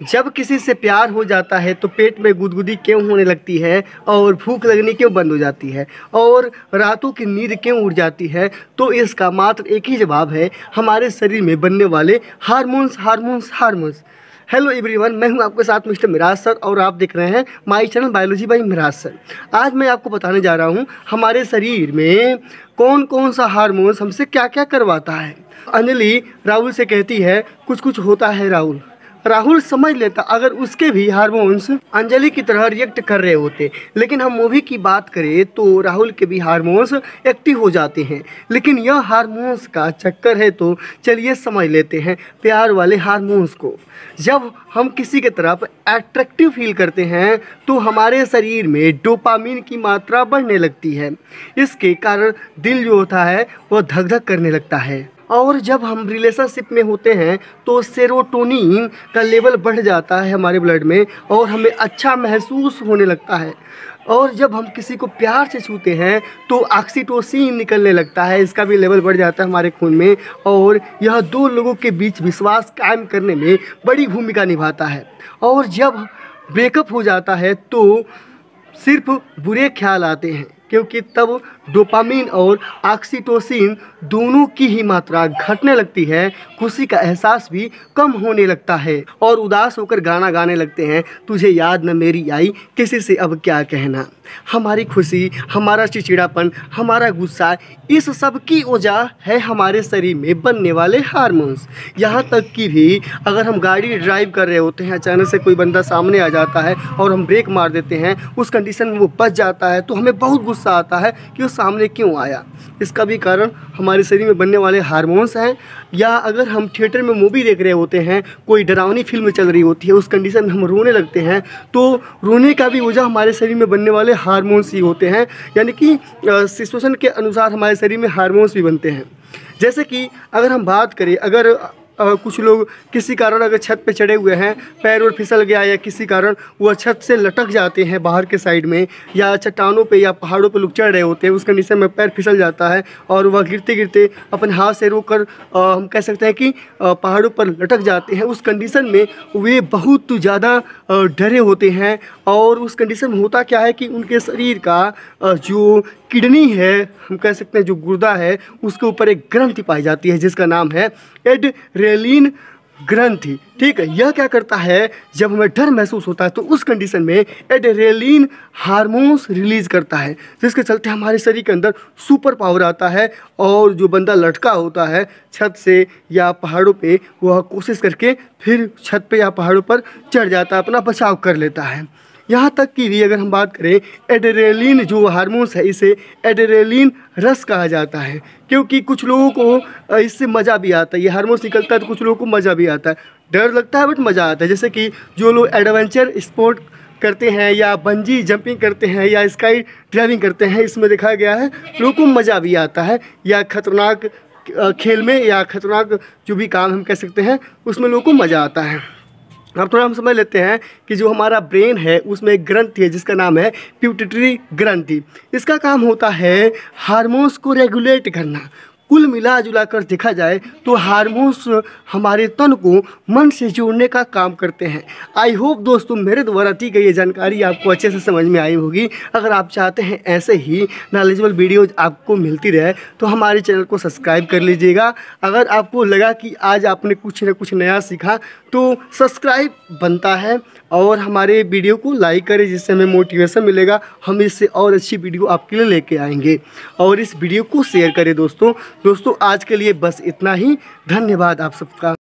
जब किसी से प्यार हो जाता है तो पेट में गुदगुदी क्यों होने लगती है? और भूख लगनी क्यों बंद हो जाती है? और रातों की नींद क्यों उड़ जाती है? तो इसका मात्र एक ही जवाब है, हमारे शरीर में बनने वाले hormones hormones hormones. Hello everyone मैं हूँ आपके साथ मिस्टर मिराज सर और आप देख रहे हैं my channel biology by Miraj sir. आज मैं आपको बताने जा रहा हूँ, हमारे शरीर में कौन कौन सा हार्मोन्स हमसे क्या क्या करवाता है? अंजलि राहुल से कहती है कुछ कुछ होता है राहुल। राहुल समझ लेता अगर उसके भी हार्मोन्स अंजलि की तरह रिएक्ट कर रहे होते, लेकिन हम मूवी की बात करें तो राहुल के भी हार्मोन्स एक्टिव हो जाते हैं। लेकिन यह हार्मोन्स का चक्कर है तो चलिए समझ लेते हैं प्यार वाले हार्मोन्स को। जब हम किसी के तरफ़ एट्रैक्टिव फील करते हैं तो हमारे शरीर में डोपामीन की मात्रा बढ़ने लगती है। इसके कारण दिल जो होता है, वह धक धक करने लगता है। और जब हम रिलेशनशिप में होते हैं तो सेरोटोनिन का लेवल बढ़ जाता है हमारे ब्लड में और हमें अच्छा महसूस होने लगता है। और जब हम किसी को प्यार से छूते हैं तो ऑक्सीटोसिन निकलने लगता है, इसका भी लेवल बढ़ जाता है हमारे खून में और यह दो लोगों के बीच विश्वास कायम करने में बड़ी भूमिका निभाता है। और जब ब्रेकअप हो जाता है तो सिर्फ़ बुरे ख्याल आते हैं। क्योंकि तब डोपामिन और ऑक्सीटोसिन दोनों की ही मात्रा घटने लगती है, खुशी का एहसास भी कम होने लगता है। और उदास होकर गाना गाने लगते हैं, तुझे याद न मेरी आई, किसी से अब क्या कहना? हमारी खुशी, हमारा चिचिड़ापन हमारा गुस्सा, इस सब की वजह है हमारे शरीर में बनने वाले हार्मोन्स। यहाँ तक कि भी अगर हम गाड़ी ड्राइव कर रहे होते हैं, अचानक से कोई बंदा सामने आ जाता है और हम ब्रेक मार देते हैं, उस कंडीशन में वो बच जाता है तो हमें बहुत गुस्सा आता है कि वो सामने क्यों आया। इसका भी कारण हमारे शरीर में बनने वाले हार्मोन्स हैं, या अगर हम थिएटर में मूवी देख रहे होते हैं, कोई डरावनी फ़िल्म चल रही होती है, उस कंडीशन में हम रोने लगते हैं तो रोने का भी वजह हमारे शरीर में बनने वाले हार्मोन्स ही होते हैं, यानी कि सिचुएशन के अनुसार हमारे शरीर में हार्मोन्स भी बनते हैं। जैसे कि अगर हम बात करें, अगर कुछ लोग किसी कारण अगर छत पे चढ़े हुए हैं, पैर और फिसल गया या किसी कारण वह छत से लटक जाते हैं बाहर के साइड में, या चट्टानों पे या पहाड़ों पे लोग चढ़ रहे होते हैं उस कंडीशन में पैर फिसल जाता है और वह गिरते गिरते अपने हाथ से रोक कर हम कह सकते हैं कि पहाड़ों पर लटक जाते हैं। उस कंडीशन में वे बहुत ज़्यादा डरे होते हैं और उस कंडीशन में होता क्या है कि उनके शरीर का जो किडनी है, हम कह सकते हैं जो गुर्दा है, उसके ऊपर एक ग्रंथि पाई जाती है, जिसका नाम है एडरेलिन ग्रंथि। ठीक है, यह क्या करता है, जब हमें डर महसूस होता है तो उस कंडीशन में एडरेलिन हार्मोन्स रिलीज़ करता है, जिसके चलते हमारे शरीर के अंदर सुपर पावर आता है और जो बंदा लटका होता है छत से या पहाड़ों पे, वह कोशिश करके फिर छत पे या पहाड़ों पर चढ़ जाता है, अपना बचाव कर लेता है। यहाँ तक कि भी अगर हम बात करें एडरेलिन जो हार्मोन्स है, इसे एडरेलिन रस कहा जाता है, क्योंकि कुछ लोगों को इससे मज़ा भी आता है। ये हार्मोन्स निकलता है तो कुछ लोगों को मज़ा भी आता है। डर लगता है बट मज़ा आता है। जैसे कि जो लोग एडवेंचर स्पोर्ट करते हैं या बंजी जंपिंग करते हैं या स्काई ड्राइविंग करते हैं, इसमें देखा गया है, लोगों को मज़ा भी आता है या खतरनाक खेल में या खतरनाक जो भी काम हम कह सकते हैं, उसमें लोगों को मज़ा आता है। अब थोड़ा हम समझ लेते हैं कि जो हमारा ब्रेन है, उसमें एक ग्रंथि है, जिसका नाम है प्यूटिटरी ग्रंथि। इसका काम होता है हार्मोन्स को रेगुलेट करना। कुल मिला जुला कर देखा जाए तो हारमोन्स हमारे तन को मन से जोड़ने का काम करते हैं। आई होप दोस्तों मेरे द्वारा दी गई ये जानकारी आपको अच्छे से समझ में आई होगी। अगर आप चाहते हैं ऐसे ही नॉलेजेबल वीडियोज़ आपको मिलती रहे तो हमारे चैनल को सब्सक्राइब कर लीजिएगा। अगर आपको लगा कि आज आपने कुछ न कुछ नया सीखा तो सब्सक्राइब बनता है और हमारे वीडियो को लाइक करें, जिससे हमें मोटिवेशन मिलेगा। हम इससे और अच्छी वीडियो आपके लिए लेके आएँगे। और इस वीडियो को शेयर करें दोस्तों। दोस्तों आज के लिए बस इतना ही। धन्यवाद आप सबका।